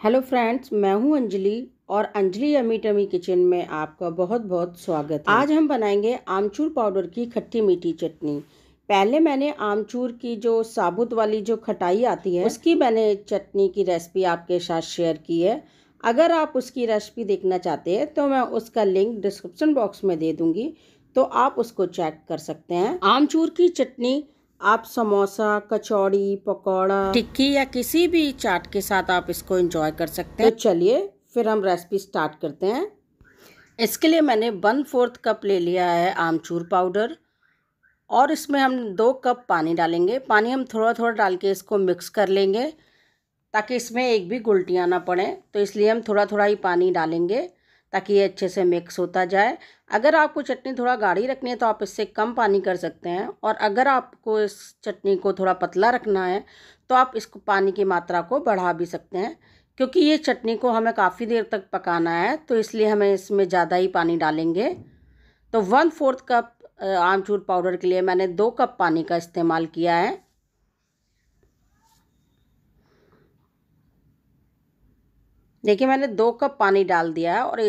Hello friends, मैं हूँ अंजलि और अंजलि अमी टमी किचन में आपका बहुत बहुत स्वागत है। आज हम बनाएँगे आमचूर पाउडर की खट्टी मीठी चटनी। पहले मैंने आमचूर की जो साबुत वाली जो खटाई आती है, उसकी मैंने चटनी की रेसिपी आपके साथ शेयर की है। अगर आप उसकी रेसिपी देखना चाहते हैं तो मैं उसका लिंक डिस्क्रिप्शन बॉक्स में दे दूँगी तो आप उसको चेक कर सकते हैं। आमचूर की चटनी आप समोसा कचौड़ी पकौड़ा। टिक्की या किसी भी चाट के साथ आप इसको इंजॉय कर सकते हैं। तो चलिए फिर हम रेसिपी स्टार्ट करते हैं। इसके लिए मैंने वन फोर्थ कप ले लिया है आमचूर पाउडर और इसमें हम दो कप पानी डालेंगे। पानी हम थोड़ा थोड़ा डाल के इसको मिक्स कर लेंगे ताकि इसमें एक भी गुलटियाँ ना पड़े। तो इसलिए हम थोड़ा थोड़ा ही पानी डालेंगे। ताकि ये अच्छे से मिक्स होता जाए। अगर आपको चटनी थोड़ा गाढ़ी रखनी है तो आप इससे कम पानी कर सकते हैं और अगर आपको इस चटनी को थोड़ा पतला रखना है तो आप इसको पानी की मात्रा को बढ़ा भी सकते हैं। क्योंकि ये चटनी को हमें काफ़ी देर तक पकाना है तो इसलिए हमें इसमें ज़्यादा ही पानी डालेंगे। तो one fourth cup amchur powder के लिए मैंने दो कप पानी का इस्तेमाल किया है। देखिए, मैंने दो कप पानी डाल दिया है और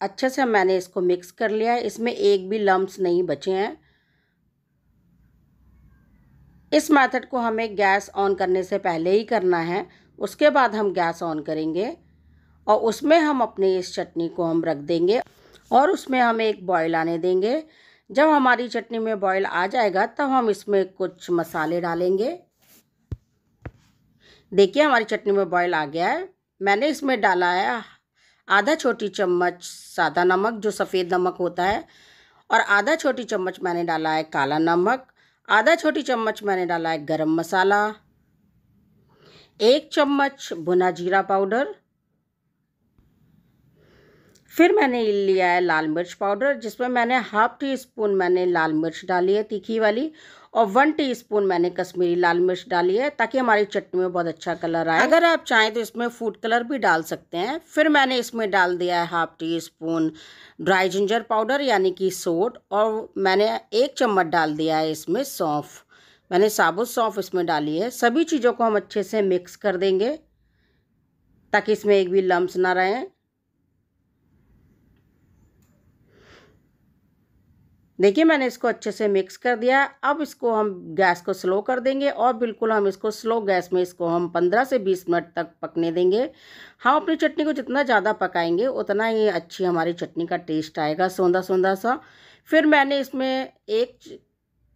अच्छे से मैंने इसको मिक्स कर लिया है। इसमें एक भी लम्ब्स नहीं बचे हैं। इस मेथड को हमें गैस ऑन करने से पहले ही करना है। उसके बाद हम गैस ऑन करेंगे और उसमें हम अपनी इस चटनी को हम रख देंगे और उसमें हम एक बॉयल आने देंगे। जब हमारी चटनी में बॉयल आ जाएगा, तब हम इसमें कुछ मसाले डालेंगे। देखिए, हमारी चटनी में बॉयल आ गया है। मैंने इसमें डाला है आधा छोटी चम्मच सादा नमक, जो सफ़ेद नमक होता है, और आधा छोटी चम्मच मैंने डाला है काला नमक, आधा छोटी चम्मच मैंने डाला है गरम मसाला, एक चम्मच भुना जीरा पाउडर, फिर मैंने लिया है लाल मिर्च पाउडर, जिसमें मैंने हाफ़ टी स्पून मैंने लाल मिर्च डाली है तीखी वाली और वन टीस्पून मैंने कश्मीरी लाल मिर्च डाली है ताकि हमारी चटनी में बहुत अच्छा कलर आए। अगर आप चाहें तो इसमें फ़ूड कलर भी डाल सकते हैं। फिर मैंने इसमें डाल दिया है half teaspoon dry ginger powder, यानी कि सोट और मैंने एक चम्मच डाल दिया है इसमें सौंफ। मैंने साबुत सौंफ इसमें डाली है। सभी चीज़ों को हम अच्छे से मिक्स कर देंगे ताकि इसमें एक भी लम्ब ना रहें। देखिए, मैंने इसको अच्छे से मिक्स कर दिया। अब इसको हम गैस को स्लो कर देंगे और बिल्कुल हम इसको स्लो गैस में इसको हम 15 से 20 मिनट तक पकने देंगे। हम अपनी चटनी को जितना ज़्यादा पकाएँगे, उतना ही अच्छी हमारी चटनी का टेस्ट आएगा सौंदा सौंदा सा। फिर मैंने इसमें एक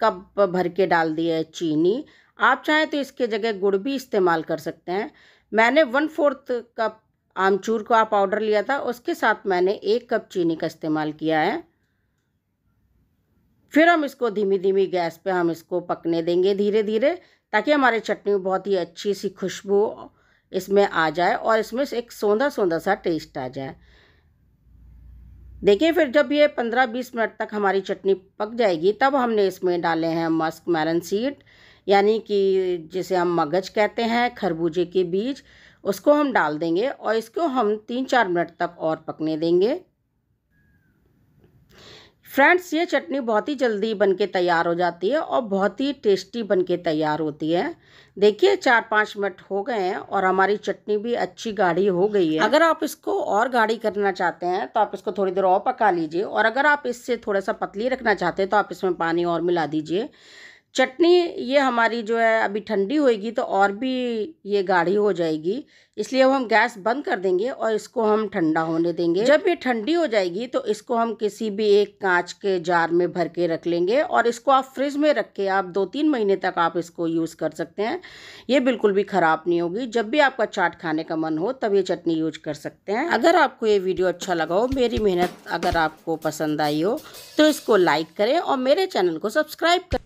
कप भर के डाल दिया है चीनी। आप चाहें तो इसके जगह गुड़ भी इस्तेमाल कर सकते हैं। मैंने वन फोर्थ कप आमचूर का पाउडर लिया था, उसके साथ मैंने एक कप चीनी का इस्तेमाल किया है। फिर हम इसको धीमी धीमी गैस पे हम इसको पकने देंगे धीरे धीरे ताकि हमारे चटनी बहुत ही अच्छी सी खुशबू इसमें आ जाए और इसमें एक सौंधा सौंधा सा टेस्ट आ जाए। देखिए, फिर जब ये पंद्रह बीस मिनट तक हमारी चटनी पक जाएगी, तब हमने इसमें डाले हैं मस्क मैरन सीड, यानी कि जिसे हम मगज कहते हैं, खरबूजे के बीज, उसको हम डाल देंगे और इसको हम तीन चार मिनट तक और पकने देंगे। फ्रेंड्स, ये चटनी बहुत ही जल्दी बन के तैयार हो जाती है और बहुत ही टेस्टी बन के तैयार होती है। देखिए, चार पाँच मिनट हो गए हैं और हमारी चटनी भी अच्छी गाढ़ी हो गई है। अगर आप इसको और गाढ़ी करना चाहते हैं तो आप इसको थोड़ी देर और पका लीजिए और अगर आप इससे थोड़ा सा पतली रखना चाहते हैं तो आप इसमें पानी और मिला दीजिए। चटनी ये हमारी जो है अभी ठंडी होएगी तो और भी ये गाढ़ी हो जाएगी। इसलिए हम गैस बंद कर देंगे और इसको हम ठंडा होने देंगे। जब ये ठंडी हो जाएगी तो इसको हम किसी भी एक कांच के जार में भर के रख लेंगे और इसको आप फ्रिज में रख के आप दो तीन महीने तक आप इसको यूज़ कर सकते हैं। ये बिल्कुल भी ख़राब नहीं होगी। जब भी आपका चाट खाने का मन हो तब ये चटनी यूज़ कर सकते हैं। अगर आपको ये वीडियो अच्छा लगा हो, मेरी मेहनत अगर आपको पसंद आई हो तो इसको लाइक करें और मेरे चैनल को सब्सक्राइब करें।